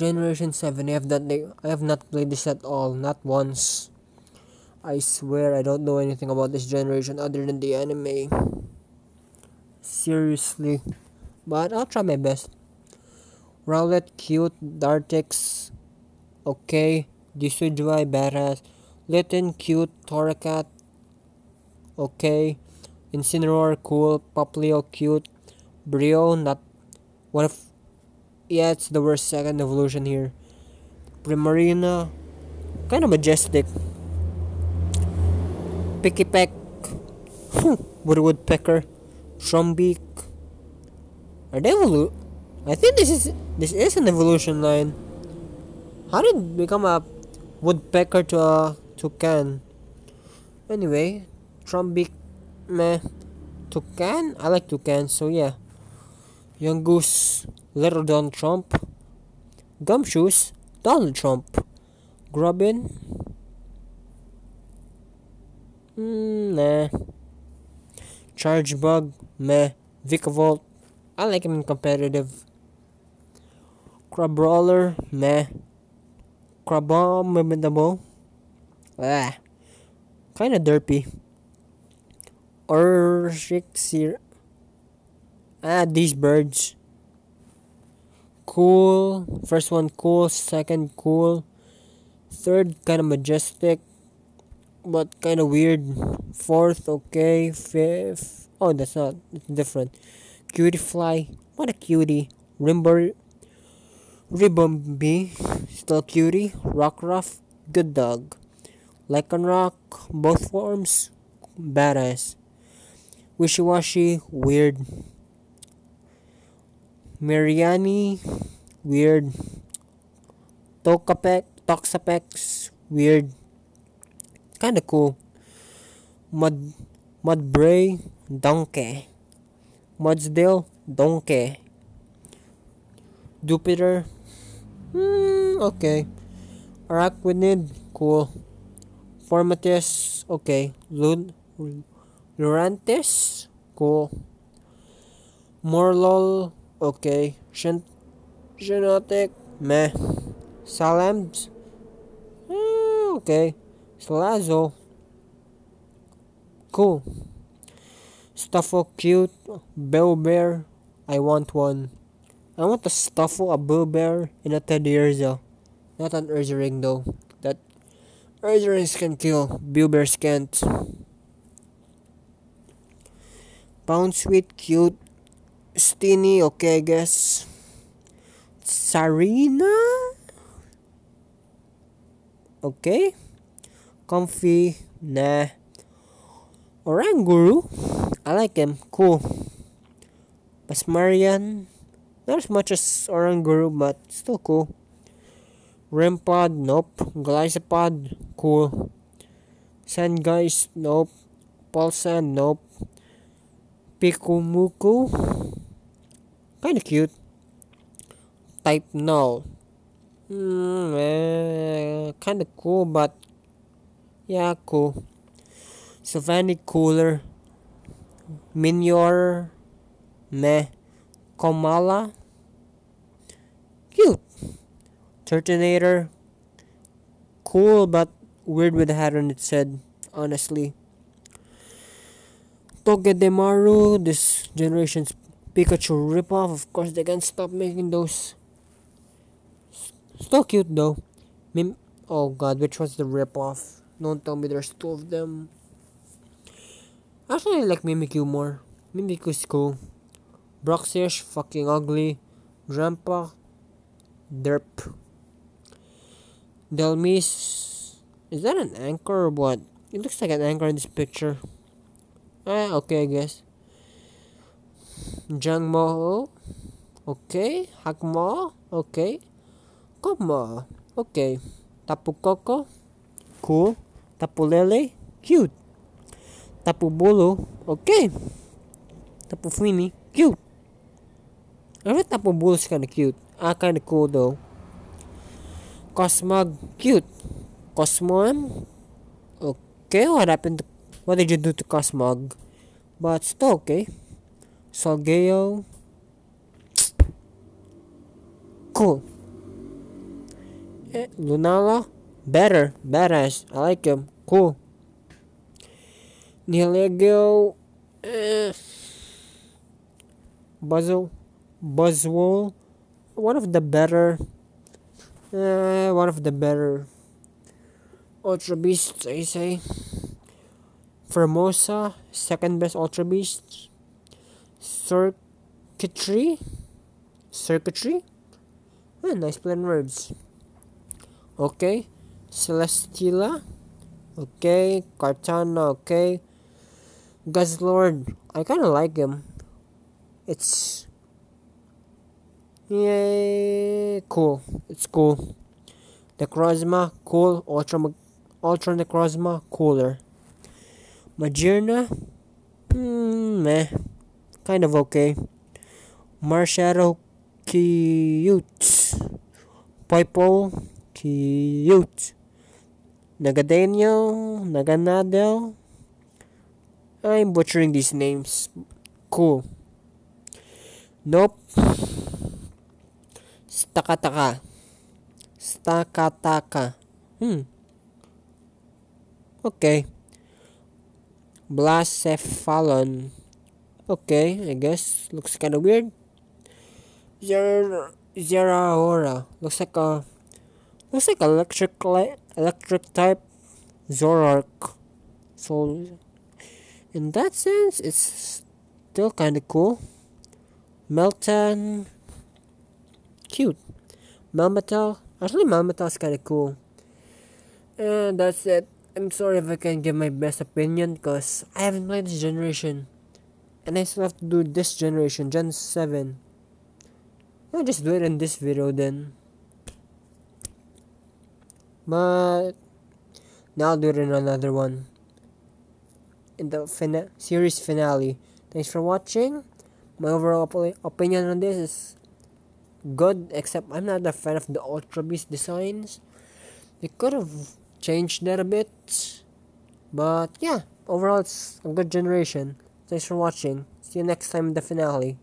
Generation 7, I have not, I have not played this at all, not once. I swear I don't know anything about this generation other than the anime. Seriously. But I'll try my best. Rowlet, cute. Dartrix, okay. Decidueye, badass. Litten, cute. Torracat, okay. Incineroar, cool. Popplio, cute. Brio, not. What if. Yeah, it's the worst second evolution here. Primarina, kind of majestic. Picky Pikipek, Woodwoodpecker, Trumbeak. Are they evolu- I think this is this is an evolution line. How did it become a woodpecker to uh, a toucan? Anyway, Trumbeak, meh. Toucan? I like toucan, so yeah. Yungoos, Little Don Trump. Gumshoes, Donald Trump. Grubbin. Mm, nah. Charjabug, meh. Vikavolt, I like him in competitive. Crabrawler, meh. Crabominable, ah. Kinda derpy. Orshixir, ah, these birds. Cool. First one cool, second cool. Third kinda majestic, but kinda weird. Fourth, okay. Fifth, oh, that's not, it's different. Cutiefly, what a cutie. Rimber, Ribombee, still cutie. Rockruff, good dog. Lycanroc, both forms, badass. Wishiwashi, weird. Mareanie, weird. Tokapex, Toxapex, weird. Kinda cool. Mud, Mudbray, Donkey. Mudsdale, Donkey. Jupiter, hmm, okay. Araquanid, cool. Fomantis, okay. Lud, Lurantis, cool. Morelull, okay. Shiinotic, meh. Salams, hmm, okay. Salazzle, cool. Stufful cute. Bell bear. I want one. I want a Stufful, a Bell bear, and a Teddiursa. Not an Ursaring though. That Ursarings can kill. Bill bears can't. Pound sweet, cute. I guess. Tsareena? Okay. Comfey, nah. Oranguru? I like him. Cool. Passimian. Not as much as Oranguru, but still cool. Rempod, nope. Glycopod, cool. Sandgeist, nope. Palossand, nope. Pyukumuku, kinda cute. Type null. Mm, eh, kinda cool, but yeah, cool. Sylvanic cooler. Minior, meh. Komala, cute. Turtonator, cool but weird with the hat on its head, honestly. Togedemaru, this generation's Pikachu ripoff. Of course, they can't stop making those. Still cute though. Mim- oh god, which was the ripoff? Don't tell me there's two of them. Actually, I like Mimikyu more. Mimikyu's cool. Bruxish, fucking ugly. Rampa, derp. Dhelmise, is that an anchor or what? It looks like an anchor in this picture. Ah, okay, I guess. Jangmo, okay. Hakmo, okay. Komo, okay. Tapu Koko, cool. Tapulele, cute. Tapu Bulu, okay. Tapu Fini, cute. I Tapu Bulu is kinda cute. Ah, kinda cool though. Cosmog, cute. Cosmon, okay. What happened to, what did you do to Cosmog? But still okay. Solgeo, cool. Eh, Lunala, better, badass. I like him. Cool. Nihilego, eh. Buzzle, Buzzwole, one of the better, uh, one of the better Ultra Beasts, I say. Formosa, second best Ultra Beast. Circuitry, Circuitry, oh, nice blend words. Okay, Celesteela, okay, Kartana, okay. Guzzlord, I kinda like him. It's yeah, cool. It's cool. Necrozma, cool. Ultra, Ultra Necrozma, cooler. Magearna, hmm, meh, kind of okay. Marshadow, cute. Poipo, cute. Nagadaniel, Naganadel. I'm butchering these names. Cool. Nope. Stakataka. Stakataka. Hmm. Okay. Blacephalon. Okay, I guess. Looks kind of weird. Zer Zeraora. Looks like a looks like electric electric type Zoroark. So in that sense, it's still kind of cool. Meltan, cute. Melmetal, actually Melmetal is kind of cool. And that's it. I'm sorry if I can't give my best opinion because I haven't played this generation. And I still have to do this generation, Gen 7. I'll just do it in this video then. But now I'll do it in another one. In the fina- series finale. Thanks for watching my overall op- opinion on this is good, except I'm not a fan of the Ultra Beast designs. They could have changed that a bit, but yeah, overall it's a good generation. Thanks for watching. See you next time in the finale.